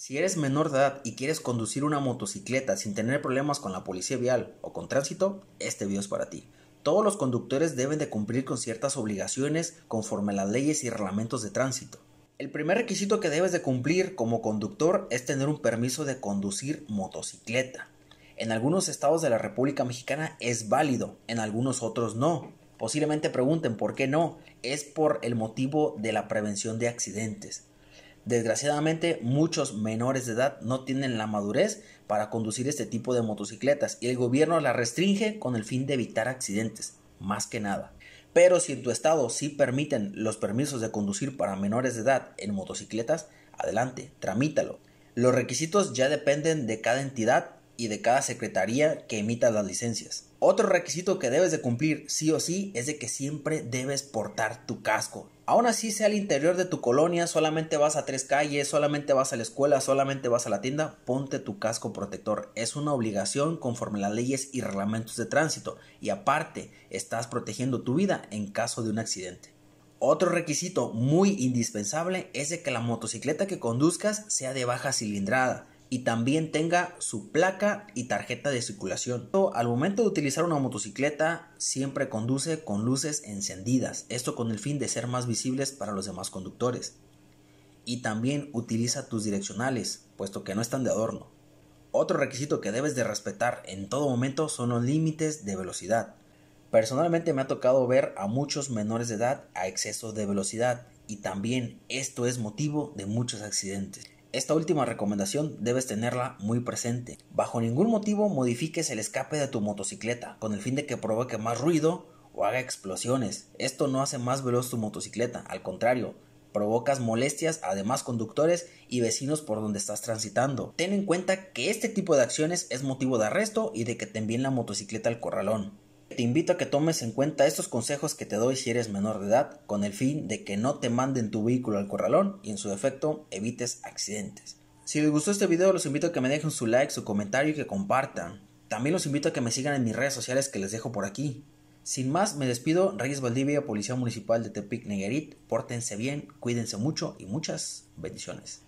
Si eres menor de edad y quieres conducir una motocicleta sin tener problemas con la policía vial o con tránsito, este video es para ti. Todos los conductores deben de cumplir con ciertas obligaciones conforme a las leyes y reglamentos de tránsito. El primer requisito que debes de cumplir como conductor es tener un permiso de conducir motocicleta. En algunos estados de la República Mexicana es válido, en algunos otros no. Posiblemente pregunten por qué no. Es por el motivo de la prevención de accidentes. Desgraciadamente, muchos menores de edad no tienen la madurez para conducir este tipo de motocicletas y el gobierno la restringe con el fin de evitar accidentes, más que nada. Pero si en tu estado sí permiten los permisos de conducir para menores de edad en motocicletas, adelante, tramítalo. Los requisitos ya dependen de cada entidad y de cada secretaría que emita las licencias. Otro requisito que debes de cumplir sí o sí es de que siempre debes portar tu casco. Aún así sea al interior de tu colonia, solamente vas a tres calles, solamente vas a la escuela, solamente vas a la tienda, ponte tu casco protector. Es una obligación conforme las leyes y reglamentos de tránsito y aparte estás protegiendo tu vida en caso de un accidente. Otro requisito muy indispensable es de que la motocicleta que conduzcas sea de baja cilindrada y también tenga su placa y tarjeta de circulación. Al momento de utilizar una motocicleta siempre conduce con luces encendidas, esto con el fin de ser más visibles para los demás conductores. Y también utiliza tus direccionales, puesto que no están de adorno. Otro requisito que debes de respetar en todo momento son los límites de velocidad. Personalmente me ha tocado ver a muchos menores de edad a exceso de velocidad y también esto es motivo de muchos accidentes. Esta última recomendación debes tenerla muy presente. Bajo ningún motivo modifiques el escape de tu motocicleta con el fin de que provoque más ruido o haga explosiones. Esto no hace más veloz tu motocicleta, al contrario, provocas molestias a demás conductores y vecinos por donde estás transitando. Ten en cuenta que este tipo de acciones es motivo de arresto y de que te envíen la motocicleta al corralón. Te invito a que tomes en cuenta estos consejos que te doy si eres menor de edad, con el fin de que no te manden tu vehículo al corralón y en su defecto evites accidentes. Si les gustó este video, los invito a que me dejen su like, su comentario y que compartan. También los invito a que me sigan en mis redes sociales que les dejo por aquí. Sin más, me despido. Reyes Valdivia, Policía Municipal de Tepic Neguerit. Pórtense bien, cuídense mucho y muchas bendiciones.